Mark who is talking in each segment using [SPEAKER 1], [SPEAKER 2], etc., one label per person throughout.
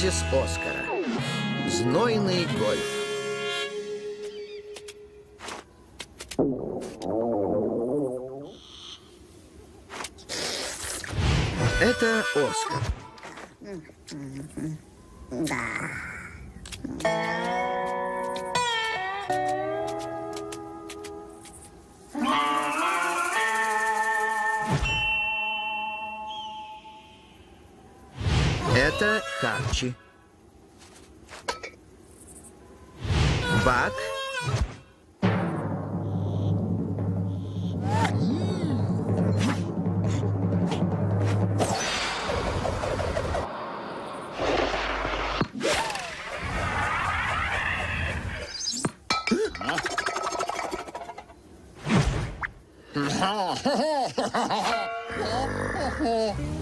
[SPEAKER 1] Оазис Оскара. Знойный гольф. Это Оскар. Это Харчи. Бак. И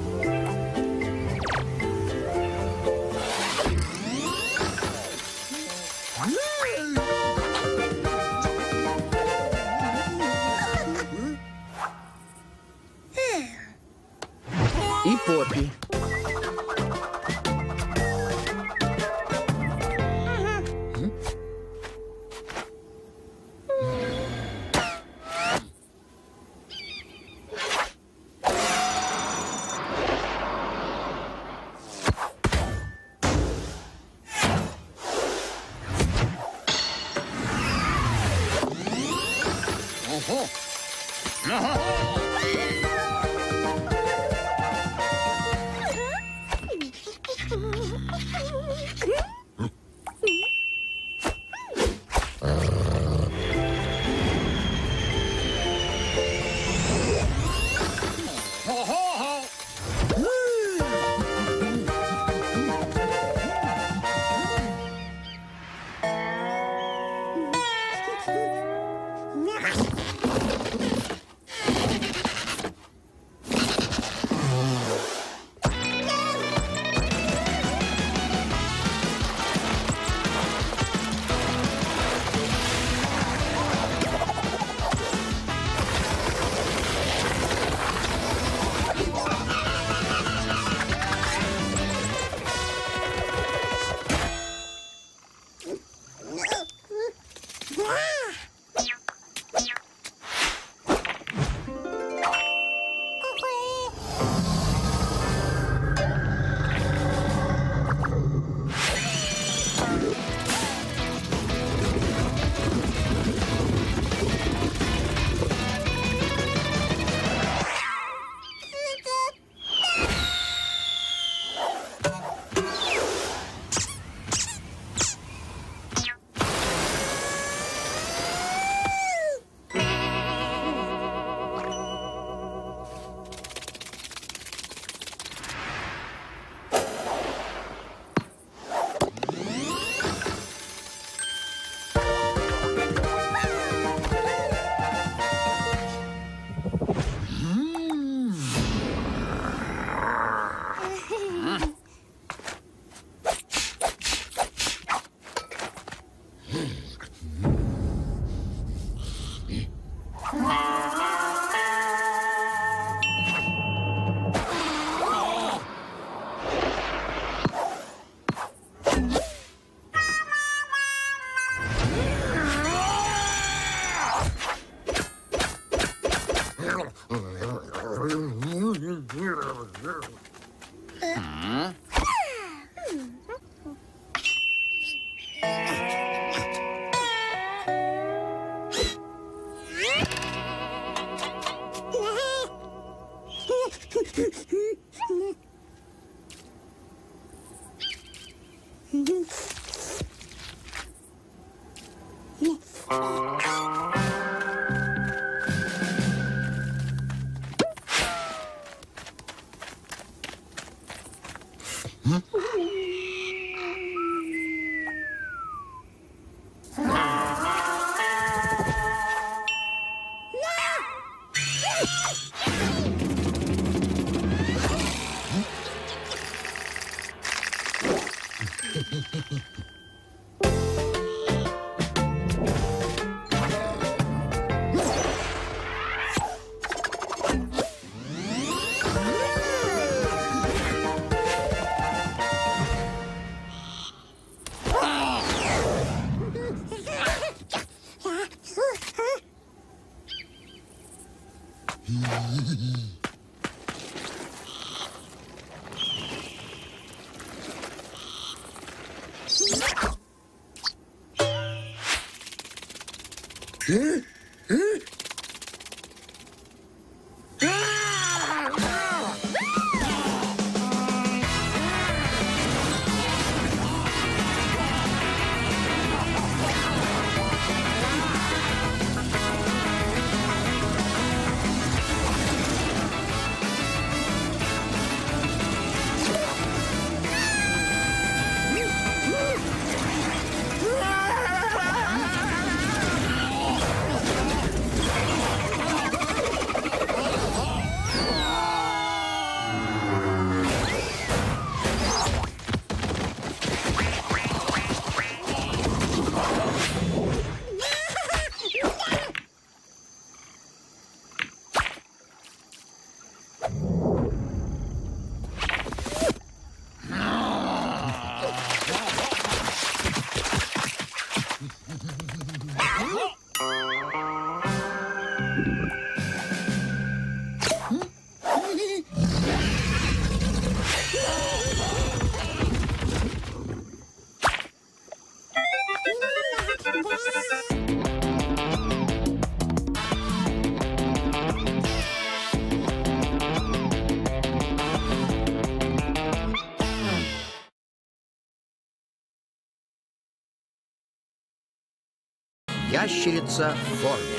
[SPEAKER 1] Ящерица в форме.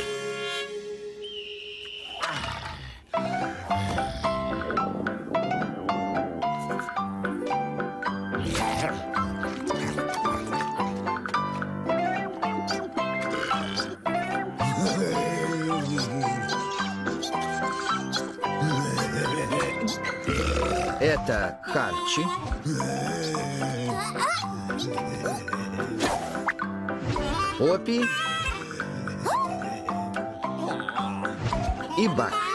[SPEAKER 1] Это Харчи. Опи и Бак.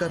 [SPEAKER 1] Это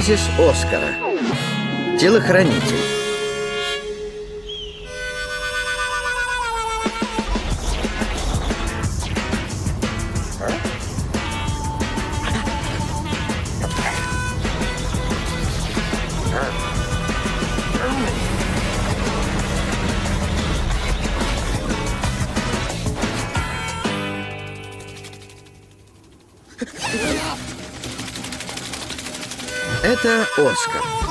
[SPEAKER 1] Оазис Оскара. Телохранитель. Это Оскар.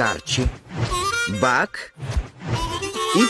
[SPEAKER 1] Это Харчи, Бак и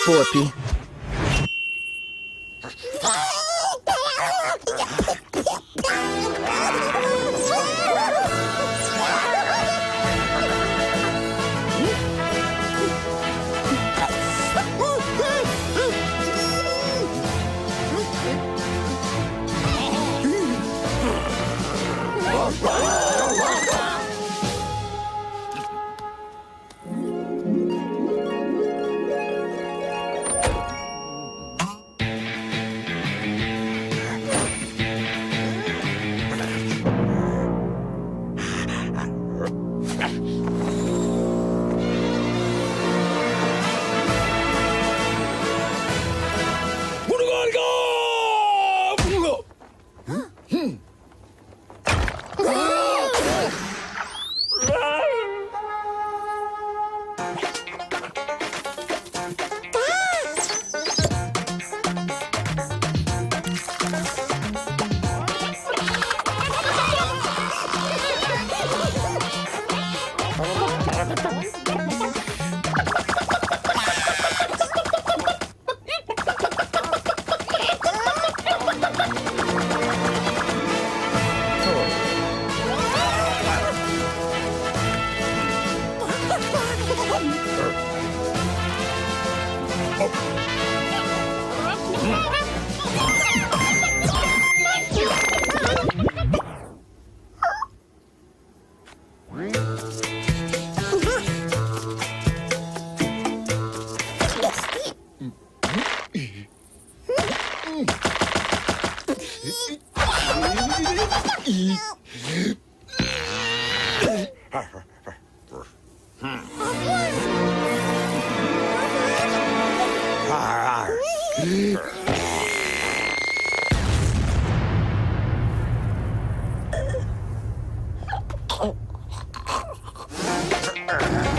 [SPEAKER 1] Uh -huh.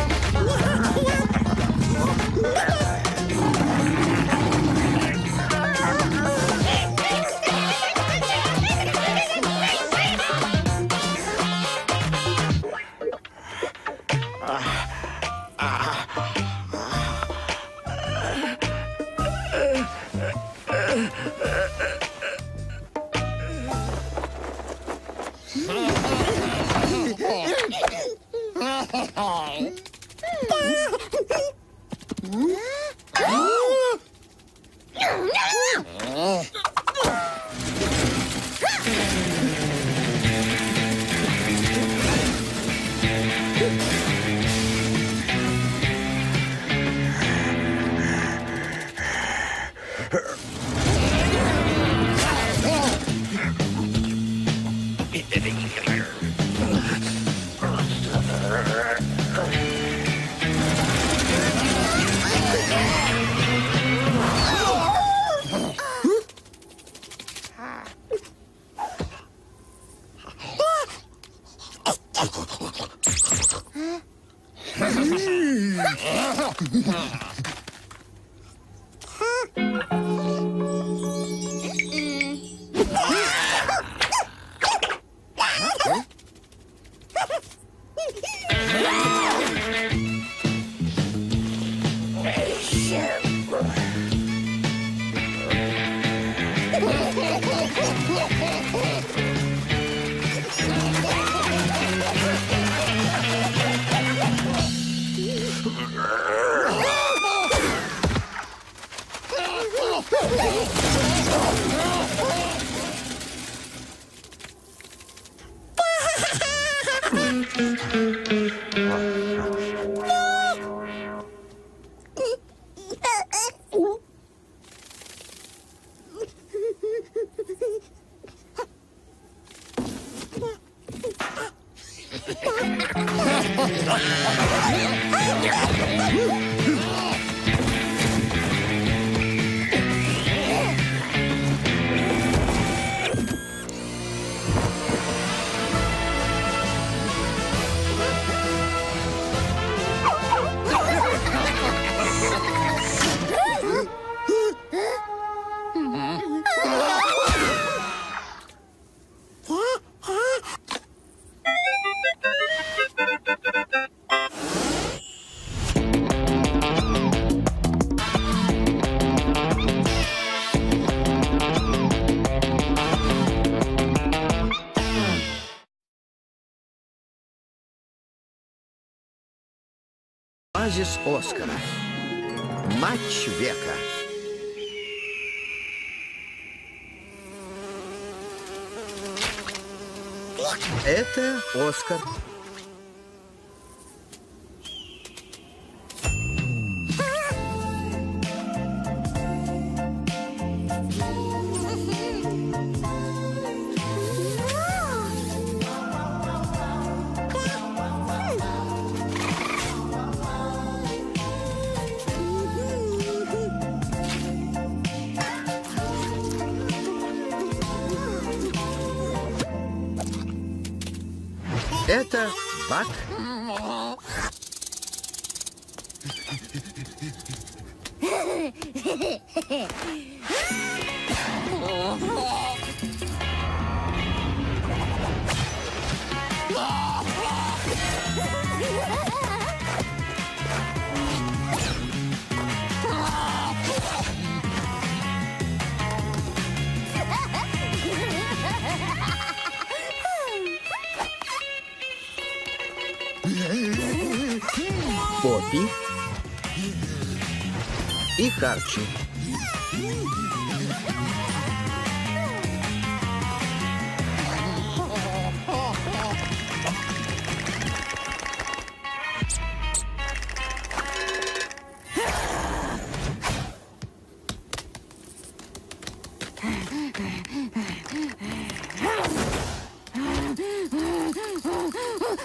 [SPEAKER 1] Оазис Оскара. Матч века. Это Оскар.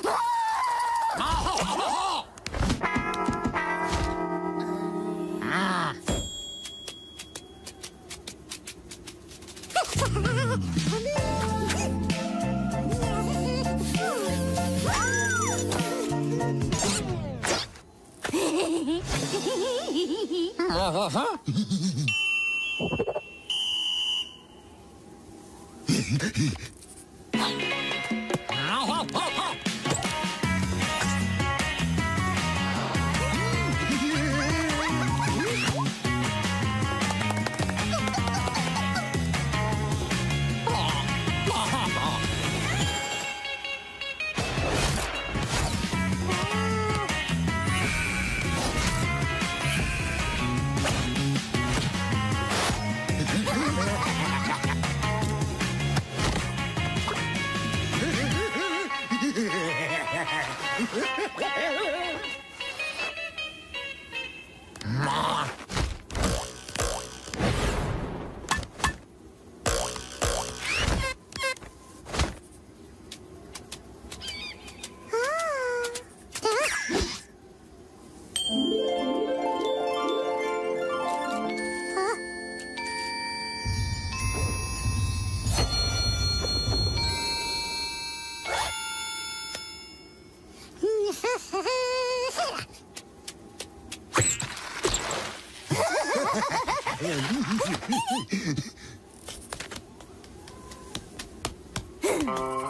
[SPEAKER 1] 啊！好好好好。Uh...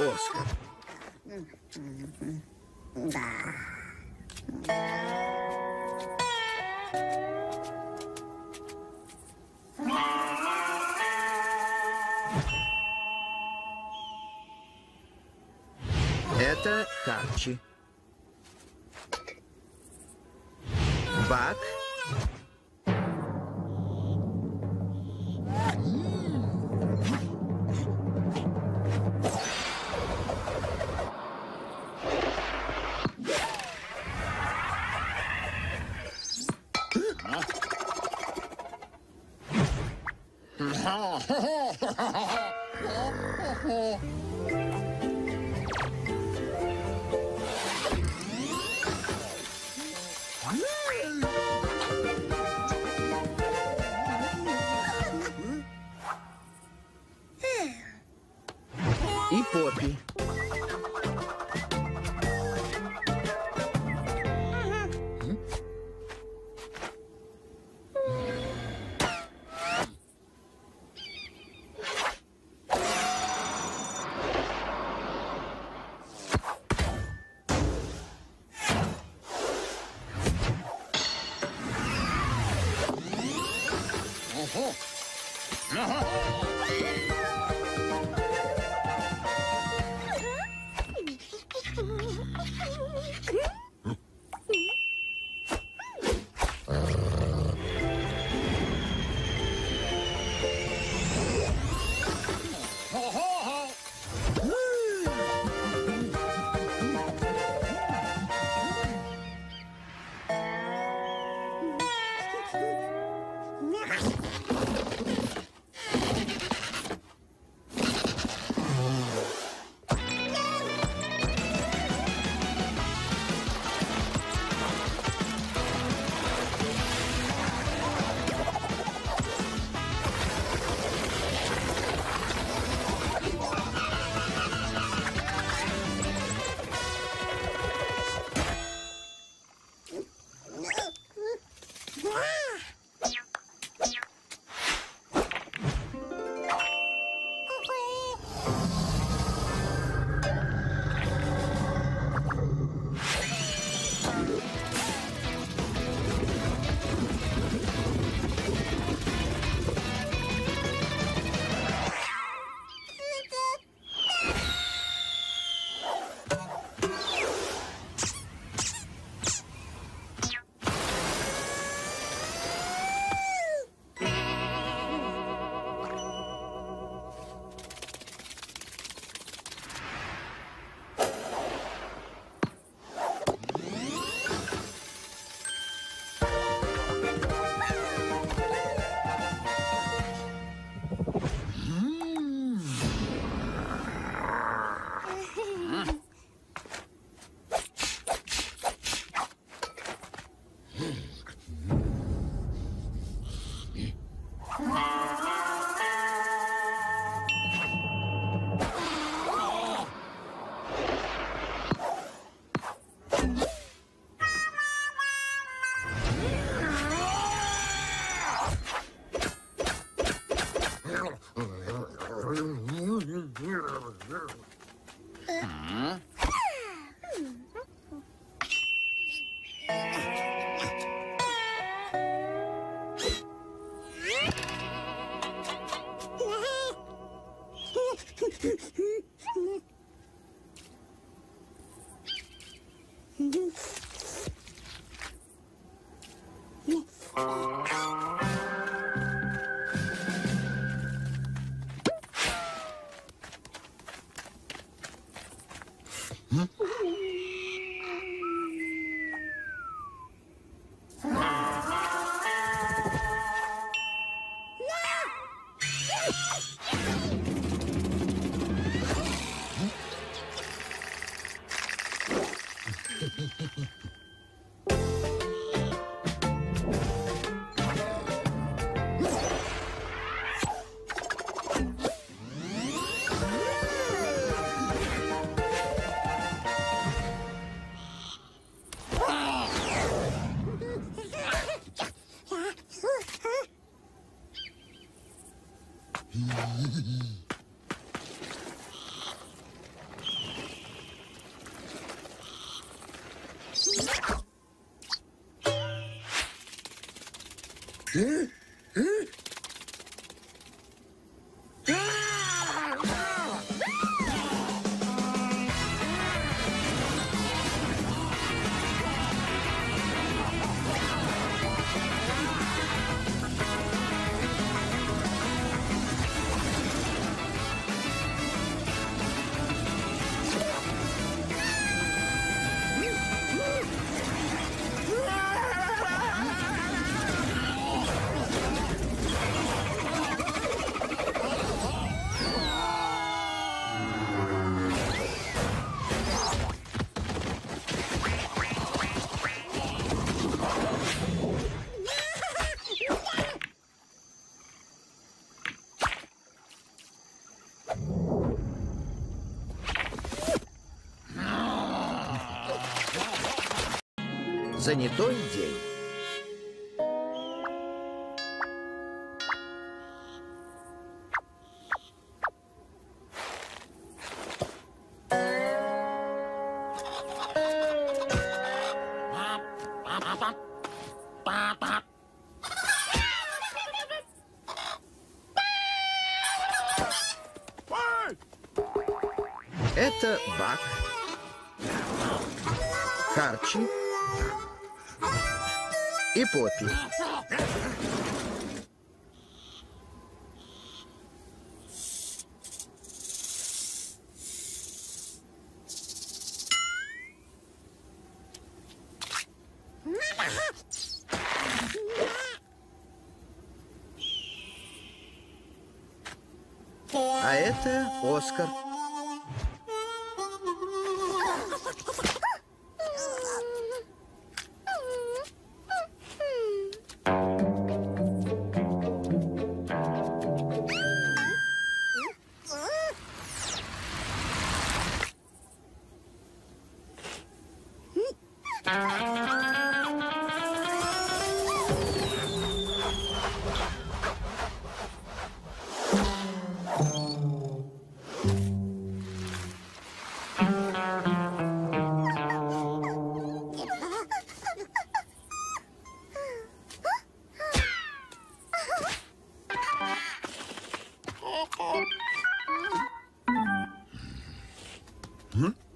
[SPEAKER 1] Оскар. Uh-huh. Huh? Занятой день. А это Оскар.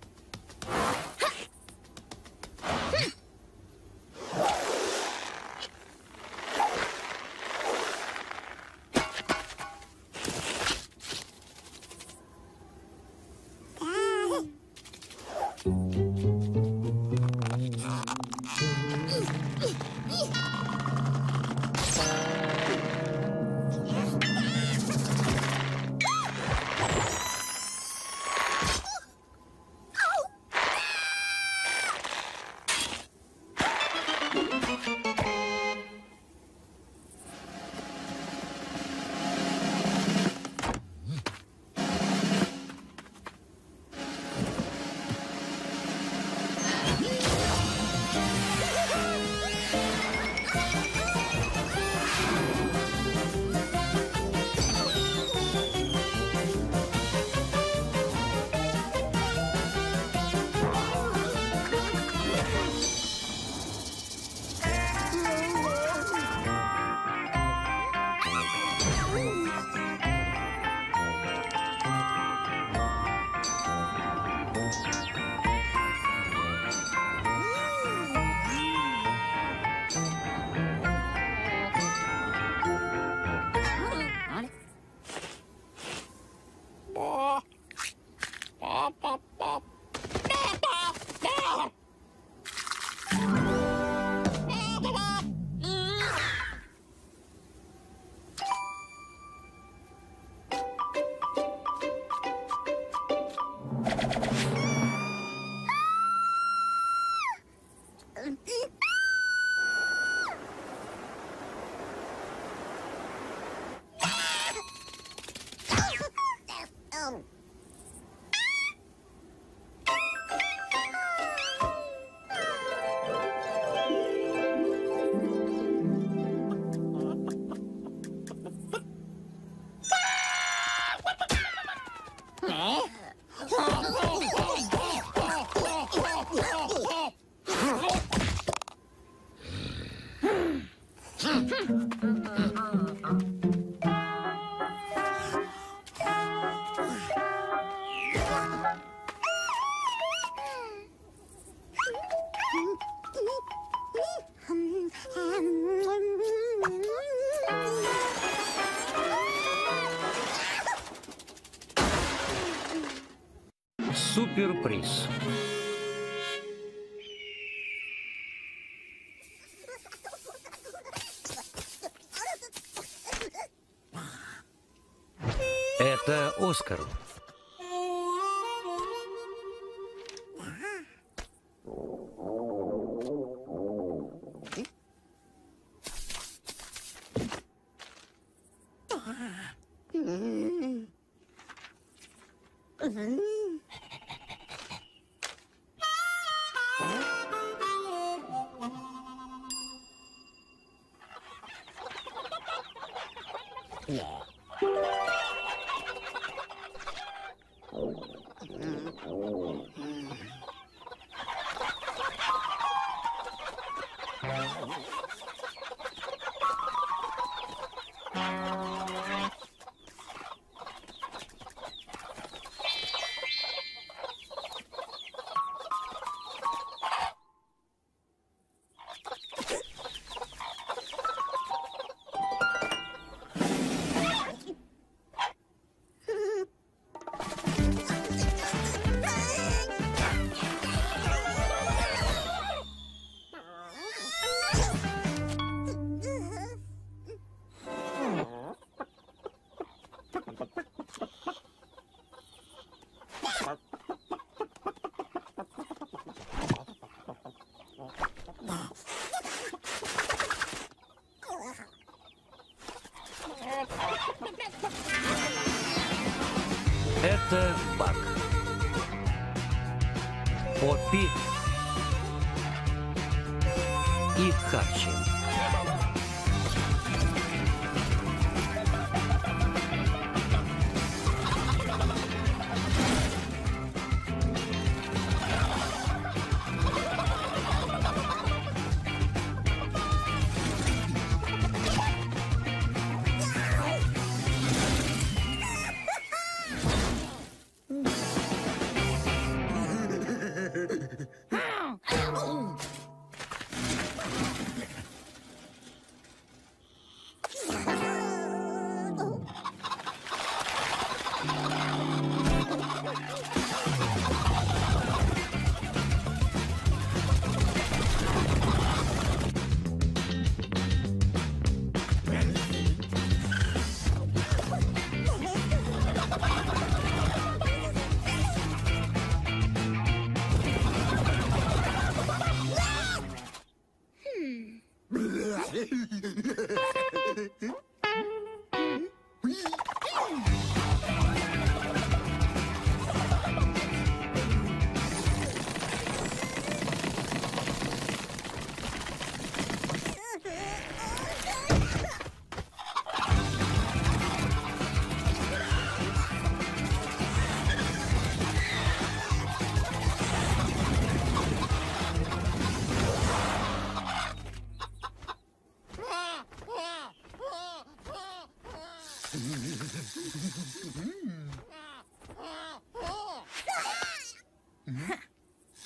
[SPEAKER 2] Суперприз. Это Оскар. Это Бак. Поппи и Харчин.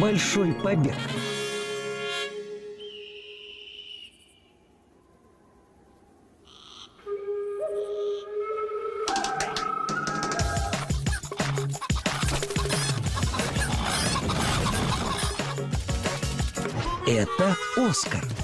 [SPEAKER 2] Большой побег. Это Оскар.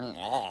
[SPEAKER 2] Oh.